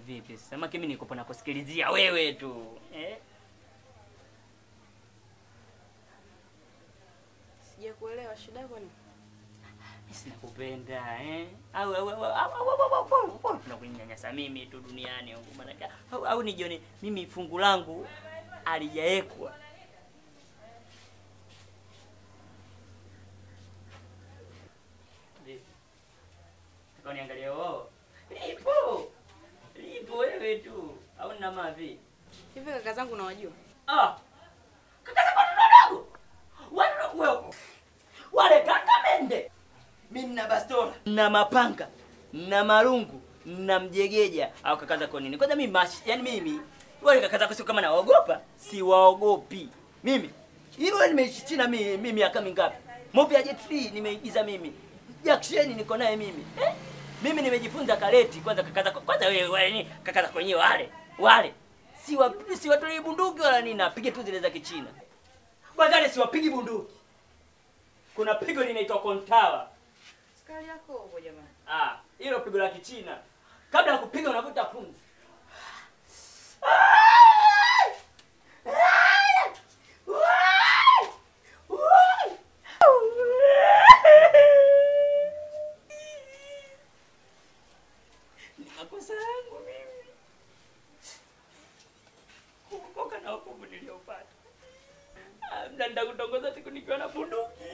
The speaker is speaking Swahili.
vipi sasa? Maana mimi niko pona kusikilizia wewe tu eh? Sijakuelewa, shida yako ni sinakupenda eh? au au au au au mimi tu duniani huko au, au nijione mimi fungu langu alijaekwa niangalia wao wewe tu. Au nina mavi? Hivi kaka zangu unawajua? Ah. Kaka zako ni wadogo. Wale wewe. Wale kaka mende. Mimi nina bastola, na mapanga, na marungu, na mjegeja. Au kaka zako nini? Kwanza mimi mash, yani mimi wale kaka zako sio kama naogopa, siwaogopi. Mimi hilo nimeishi China mimi mimi miaka mingapi? Movie ya Jet Li nimeigiza mimi. Jackson niko naye mimi. Eh? Mimi nimejifunza kareti kwanza kakaza kwanza wewe wale ni kakaza kwenye wale. Wale. Si wa si watolei bunduki wala nini, napige tu zile za Kichina. Kwanza siwapigi bunduki. Kuna pigo linaitwa kontawa. sikali yako huko jamani. Ah, hilo pigo la Kichina. Makosa yangu mimi. Kuokoka na hukumu niliyopata. Ah, Mna siku nikiwa na bunduki.